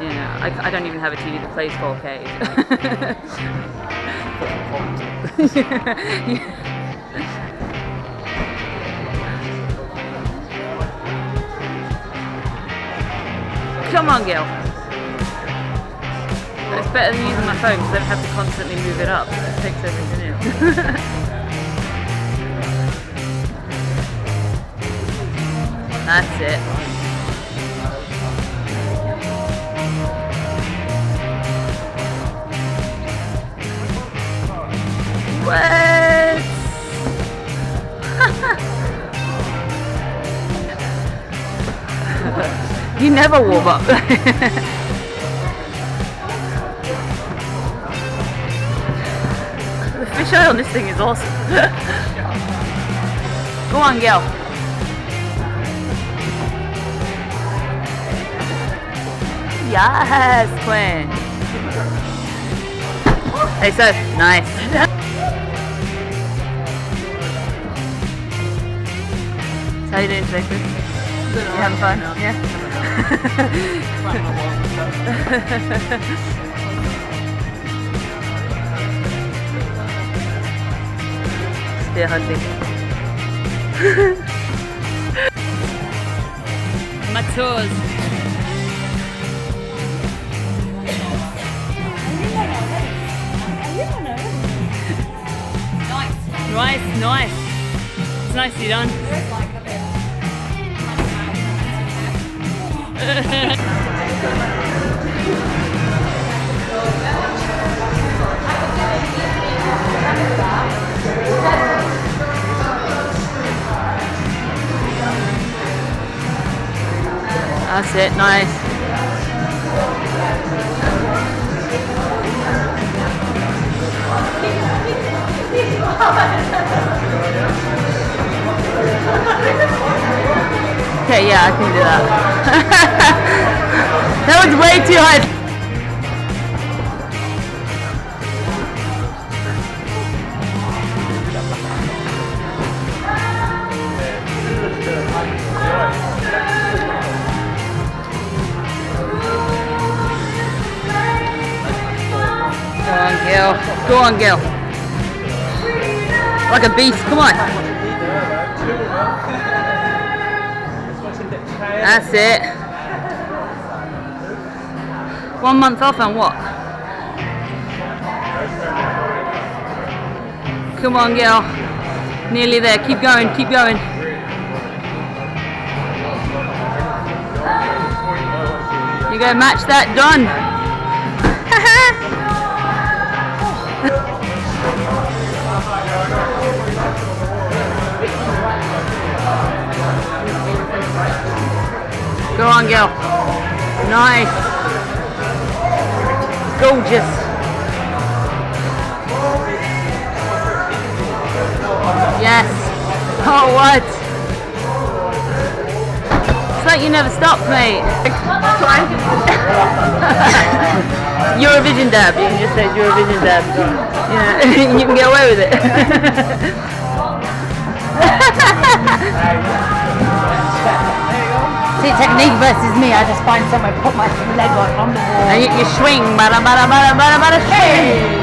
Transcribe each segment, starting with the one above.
Yeah, I, I don't even have a TV that plays 4K. Come on, Gil. It's better than using my phone because I don't have to constantly move it up. It takes everything in. That's it. What? you never warm up. the fisheye on this thing is awesome. Go on, Gail. Yes, Quinn. Hey, so nice. How you doing today, Chris? You having fun? Yeah. Spear hunting. My toes. Nice, nice. It's nicely done. That's it, nice. Okay, yeah, I can do that. that was way too high. Go on, Gil. Go on, Gil. Like a beast. Come on. That's it. One month off and what? Come on, girl. Nearly there. Keep going, keep going. You go match that. Done. On, girl. Nice. Gorgeous. Yes. Oh, what? It's like you never stopped, mate. Eurovision dab. You can just say Eurovision dab. Yeah, you can get away with it. See, technique versus me, I just find somewhere, to put my leg on, on the wall. And you, you swing, bada bada bada bada bada swing.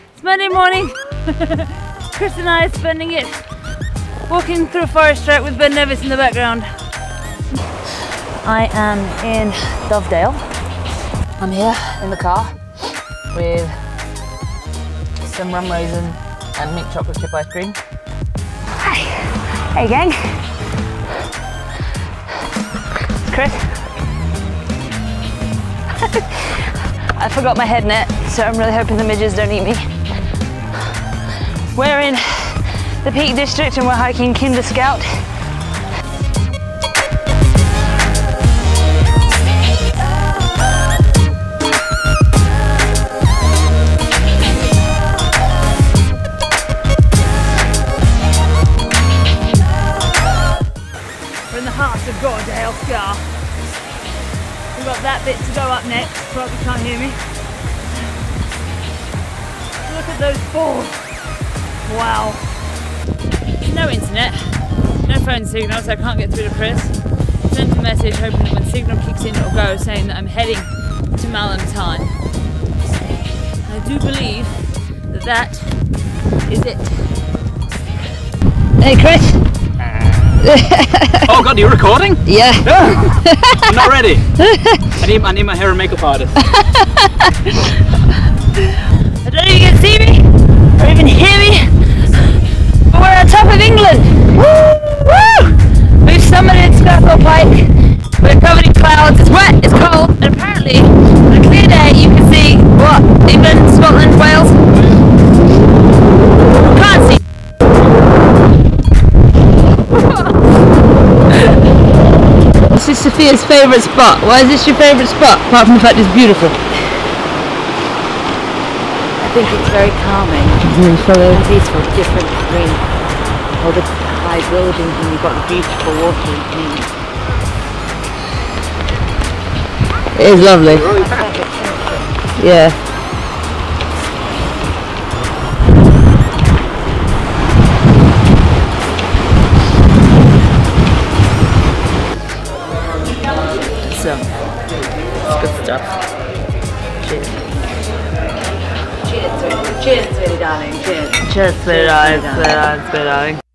it's Monday morning. Chris and I are spending it walking through a forest track with Ben Nevis in the background. I am in Dovedale. I'm here in the car with some rum raisin and mint chocolate chip ice cream. Hey gang. It's Chris. I forgot my head net, so I'm really hoping the midges don't eat me. We're in the Peak District and we're hiking Kinder Scout. We're in the heart of Gordale Scar. We've got that bit to go up next, probably can't hear me. Look at those balls. Wow. No internet, no phone signal, so I can't get through to Chris. Sent a message hoping that when signal kicks in it'll go, saying that I'm heading to Malantine. I do believe that that is it. Hey, Chris. Oh god, Are you're recording? Yeah. I'm not ready. I need, I need my hair and makeup artist. I don't know if you can see me or even hear me, but we're on top of England. Woo! Woo! We've summited Scafell Pike. We're covered in clouds. It's wet. It's cold. And apparently, on a clear day, you can see what England, Scotland, Wales. Can't see. This is Sophia's favourite spot. Why is this your favourite spot? Apart from the fact it's beautiful. I think it's very calming Mm, follow. and peaceful, different between all the high buildings and you've got the beautiful water between. It is lovely. Yeah. Cheers, sweetie. Cheers, darling. Cheers. Cheers, sweetie darling. Sweetie darling.